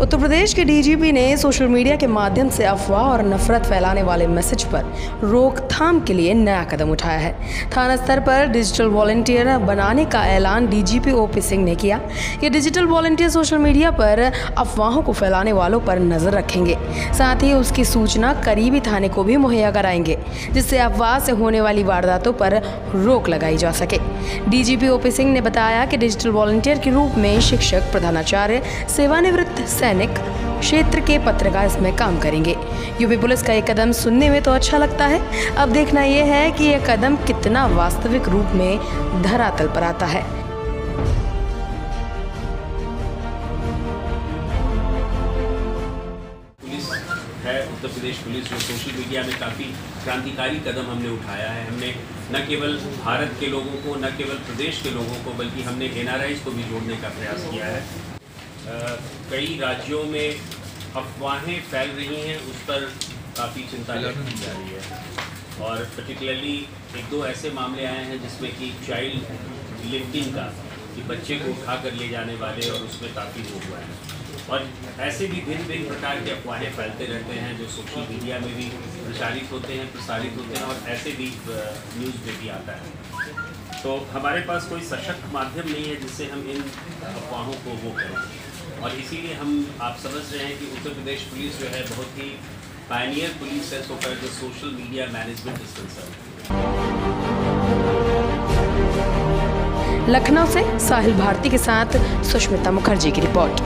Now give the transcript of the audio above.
उत्तर प्रदेश के डीजीपी ने social media के माध्यम से अफवाह और नफरत फैलाने वाले मैसेज पर रोकथाम के लिए नया कदम उठाया है। थाना स्तर पर डिजिटल वॉलंटियर बनाने का ऐलान डीजीपी ओपी सिंह ने किया। ये डिजिटल वॉलंटियर सोशल मीडिया पर अफवाहों को फैलाने वालों पर नज़र रखेंगे। साथ ही उसकी सूचना करीबी थाने को भी मुहैया कराएँगे, जिससे अफवाह से होने वाली वारदातों पर रोक लगाई जा सके। डीजीपी ओपी सिंह ने बताया कि डिजिटल वॉलंटियर के रूप में शिक्षक, प्रधानाचार्य, सेवानिवृत्त क्षेत्र के पत्रकार इसमें काम करेंगे। यूपी पुलिस का ये कदम सुनने में तो अच्छा लगता है। अब देखना यह है कि यह कदम कितना वास्तविक रूप में धरातल पर आता है। उत्तर प्रदेश पुलिस जो सोशल मीडिया में काफ़ी क्रांतिकारी कदम हमने उठाया है। हमने न केवल भारत के लोगों को, न केवल प्रदेश के लोगों को, बल्कि हमने एन को भी जोड़ने का प्रयास किया है। कई राज्यों में अफवाहें फैल रही हैं उस पर काफ़ी चिंता व्यक्त की जा रही है। और पर्टिकुलरली एक दो ऐसे मामले आए हैं जिसमें कि चाइल्ड लिफ्टिंग का कि बच्चे को उठा कर ले जाने वाले और उसमें काफ़ी हो हुआ है। और ऐसे भी भिन्न भिन्न प्रकार के अफवाहें फैलते रहते हैं जो सोशल मीडिया में भी प्रचारित होते हैं प्रसारित होते हैं और ऐसे भी न्यूज़ में भी आता है। तो हमारे पास कोई सशक्त माध्यम नहीं है जिससे हम इन अफवाहों को वो करें। और इसीलिए हम आप समझ रहे हैं कि उत्तर प्रदेश पुलिस जो है बहुत ही पायनियर पुलिस है सो फॉर जो social media management is concern Lucknow से साहिल भारती के साथ सुष्मिता मुखर्जी की रिपोर्ट।